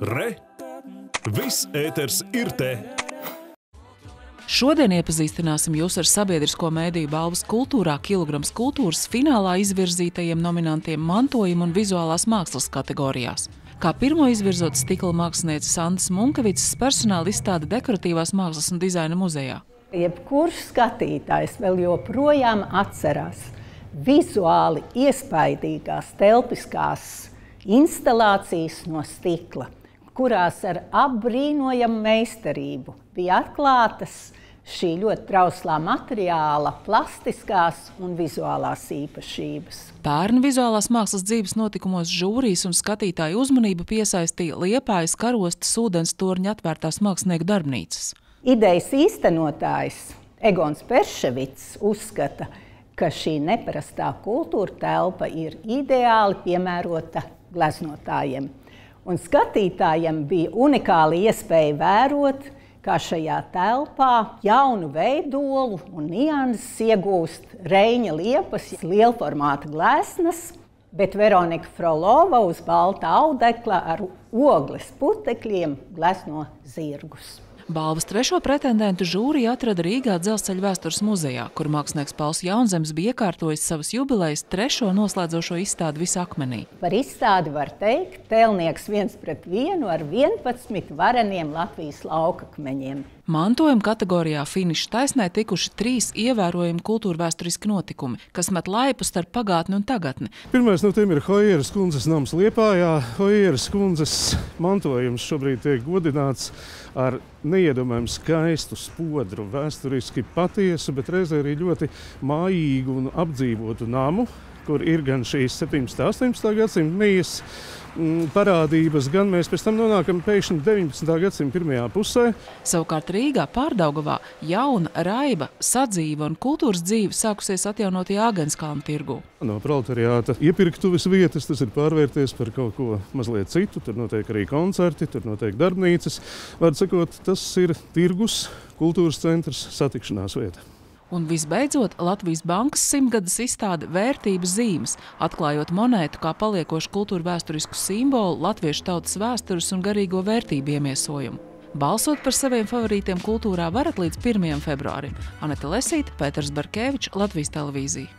Re! Viss ēters ir te! Šodien iepazīstināsim jūs ar sabiedrisko mēdīju balvas kultūrā kilograms kultūras finālā izvirzītajiem nominantiem mantojuma un vizuālās mākslas kategorijās. Kā pirmo izvirzot stikla mākslinieces Sandas Munkavicas personāla izstāde dekoratīvās mākslas un dizaina muzejā. Jebkurš skatītājs vēl joprojām atcerās vizuāli iespaidīgās telpiskās instalācijas no stikla, kurās ar apbrīnojamu meistarību bija atklātas šī ļoti trauslā materiāla, plastiskās un vizuālās īpašības. Pērn vizuālās mākslas dzīves notikumos žūrijas un skatītāju uzmanību piesaistīja Liepājas karostas ūdens torņa atvērtās mākslinieku darbnīcas. Idejas īstenotājs Egons Perševits uzskata, ka šī neparastā kultūra telpa ir ideāli piemērota gleznotājiem. Un skatītājiem bija unikāla iespēja vērot, kā šajā telpā jaunu veidolu un nianses iegūst Reņa liepas lielformāta gleznas, bet Veronika Frolova uz balta audekla ar ogles putekļiem glezno zirgus. Balvas trešo pretendentu žūrija atrada Rīgā dzelzceļa vēstures muzejā, kur mākslinieks Pauls Jaunzems bija iekārtojis savas jubilejas trešo noslēdzošo izstādi visakmenī. Par izstādi var teikt, tēlnieks viens pret vienu ar 11 vareniem Latvijas laukakmeņiem. Mantojuma kategorijā finiša taisnē tikuši trīs ievērojami kultūra vēsturiski notikumi, kas met laipu starp pagātni un tagadni. Pirmais no tiem ir Hojeras kundzes nams Liepājā. Hojeras kundzes mantojums šobrīd tiek godināts ar neiedomājumu skaistu spodru, vēsturiski patiesu, bet reizē arī ļoti mājīgu un apdzīvotu namu, kur ir gan šīs 17. un 18. gadsimta mijas mm, parādības, gan mēs pēc tam nonākam pēkšņi 19. gadsimta pirmajā pusē. Savukārt Rīgā pārdaugavā jauna raiba, sadzīva un kultūras dzīve sākusies atjaunot Jāgenskalna tirgu. No proletariāta iepirktuves vietas tas ir pārvērties par kaut ko mazliet citu. Tur notiek arī koncerti, tur notiek darbnīcas. Vārds sakot, tas ir tirgus, kultūras centrs, satikšanās vieta. Un visbeidzot, Latvijas bankas simtgades izstāde vērtības zīmes, atklājot monētu kā paliekošu kultūra vēsturisku simbolu, latviešu tautas vēstures un garīgo vērtību iemiesojumu. Balsot par saviem favorītiem kultūrā varat līdz 1. februārim. Aneta Lesīta, Pēters Barkevičs, Latvijas televīzija.